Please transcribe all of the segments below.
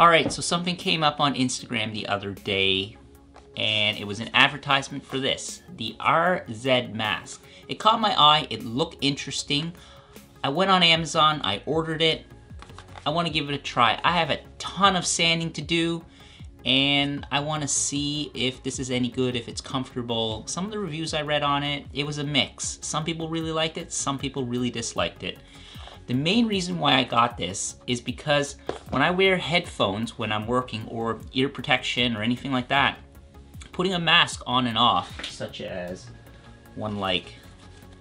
All right, so something came up on Instagram the other day and it was an advertisement for this, the RZ mask. It caught my eye, it looked interesting. I went on Amazon, I ordered it. I wanna give it a try. I have a ton of sanding to do and I wanna see if this is any good, if it's comfortable. Some of the reviews I read on it, it was a mix. Some people really liked it, some people really disliked it. The main reason why I got this is because when I wear headphones when I'm working or ear protection or anything like that, putting a mask on and off, such as one like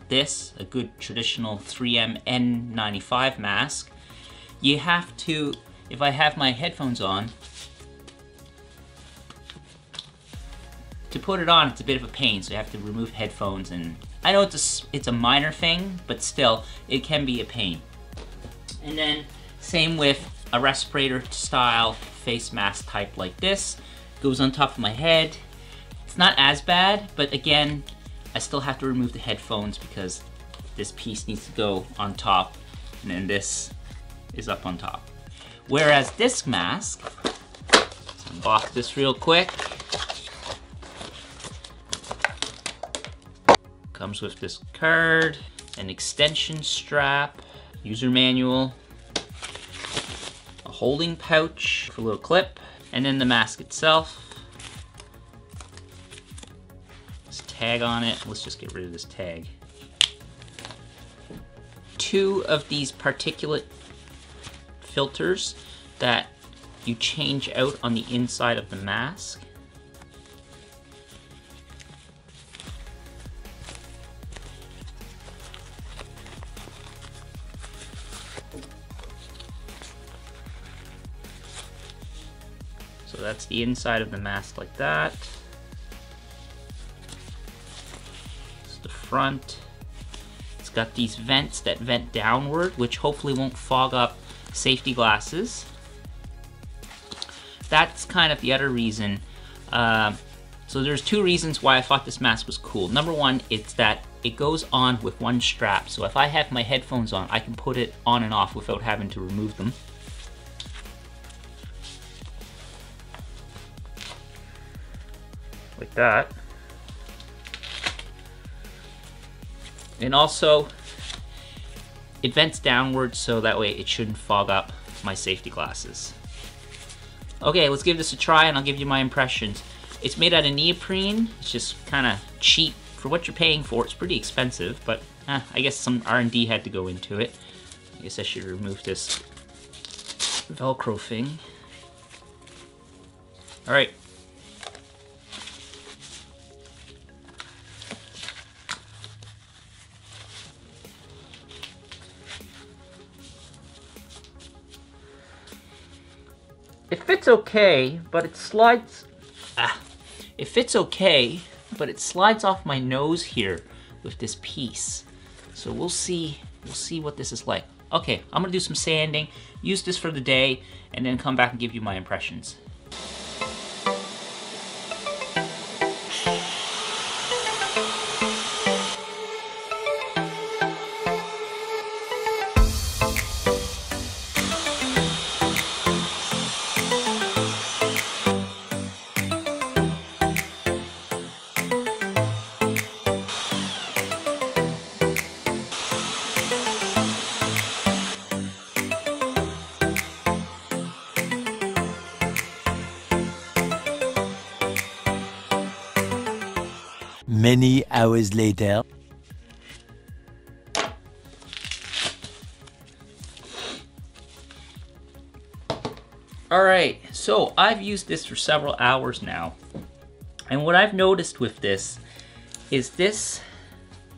this, a good traditional 3M N95 mask, you have to, if I have my headphones on, to put it on, it's a bit of a pain, so you have to remove headphones and I know it's a, it's a minor thing, but still, it can be a pain. And then, same with a respirator style face mask type like this. Goes on top of my head, it's not as bad, but again, I still have to remove the headphones because this piece needs to go on top and then this is up on top. Whereas this mask, unbox this real quick. Comes with this card, an extension strap, user manual, a holding pouch for a little clip, and then the mask itself. This tag on it. Let's just get rid of this tag. Two of these particulate filters that you change out on the inside of the mask. So that's the inside of the mask like that. It's the front. It's got these vents that vent downward, which hopefully won't fog up safety glasses. That's kind of the other reason. Uh, so there's two reasons why I thought this mask was cool. Number one, it's that it goes on with one strap. So if I have my headphones on, I can put it on and off without having to remove them. That. And also, it vents downwards so that way it shouldn't fog up my safety glasses. Okay, let's give this a try and I'll give you my impressions. It's made out of neoprene. It's just kind of cheap for what you're paying for. It's pretty expensive, but eh, I guess some R&D had to go into it. I guess I should remove this Velcro thing. All right, fits okay, but it slides... Ah, it fits okay, but it slides off my nose here with this piece. So we'll see, we'll see what this is like. Okay, I'm gonna do some sanding, use this for the day, and then come back and give you my impressions. Many hours later. All right, so I've used this for several hours now. And what I've noticed with this is this,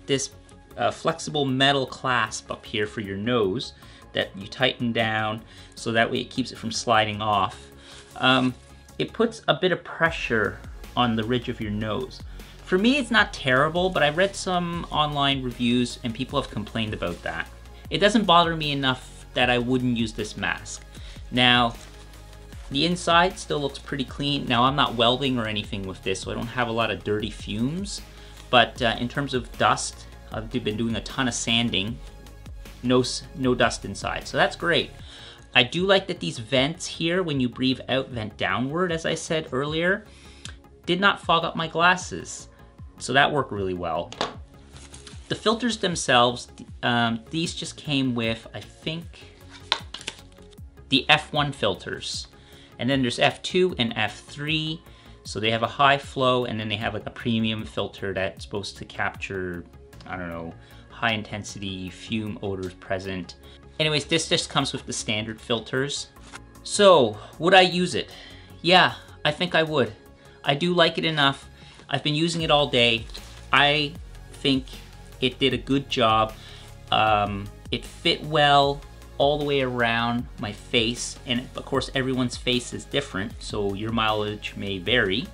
this uh, flexible metal clasp up here for your nose that you tighten down so that way it keeps it from sliding off. Um, it puts a bit of pressure on the ridge of your nose. For me, it's not terrible, but I've read some online reviews and people have complained about that. It doesn't bother me enough that I wouldn't use this mask. Now, the inside still looks pretty clean. Now, I'm not welding or anything with this, so I don't have a lot of dirty fumes. But uh, in terms of dust, I've been doing a ton of sanding. No, no dust inside, so that's great. I do like that these vents here, when you breathe out, vent downward, as I said earlier, did not fog up my glasses. So that worked really well. The filters themselves, um, these just came with, I think, the F1 filters. And then there's F2 and F3. So they have a high flow and then they have like a premium filter that's supposed to capture, I don't know, high intensity fume odors present. Anyways, this just comes with the standard filters. So, would I use it? Yeah, I think I would. I do like it enough. I've been using it all day. I think it did a good job. Um, it fit well all the way around my face, and of course everyone's face is different, so your mileage may vary.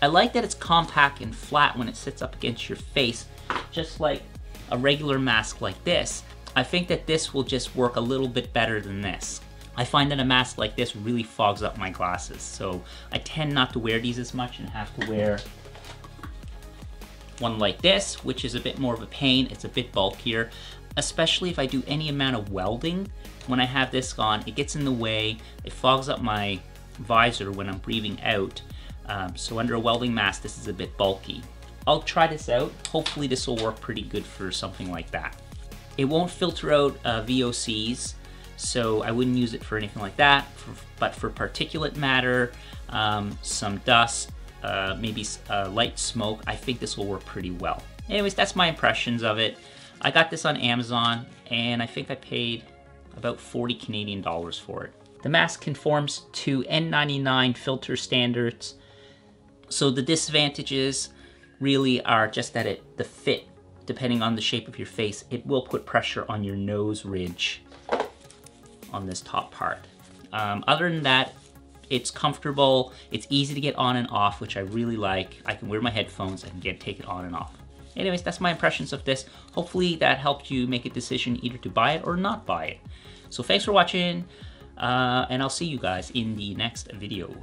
I like that it's compact and flat when it sits up against your face, just like a regular mask like this. I think that this will just work a little bit better than this. I find that a mask like this really fogs up my glasses, so I tend not to wear these as much and have to wear one like this, which is a bit more of a pain. It's a bit bulkier, especially if I do any amount of welding. When I have this on, it gets in the way. It fogs up my visor when I'm breathing out. Um, so under a welding mask, this is a bit bulky. I'll try this out. Hopefully this will work pretty good for something like that. It won't filter out uh, VOCs, so I wouldn't use it for anything like that. For, but for particulate matter, um, some dust, uh, maybe uh, light smoke, I think this will work pretty well. Anyways, that's my impressions of it. I got this on Amazon, and I think I paid about 40 Canadian dollars for it. The mask conforms to N99 filter standards, so the disadvantages really are just that it the fit, depending on the shape of your face, it will put pressure on your nose ridge on this top part. Um, other than that, it's comfortable, it's easy to get on and off, which I really like. I can wear my headphones, I can get take it on and off. Anyways, that's my impressions of this. Hopefully that helped you make a decision either to buy it or not buy it. So thanks for watching, uh, and I'll see you guys in the next video.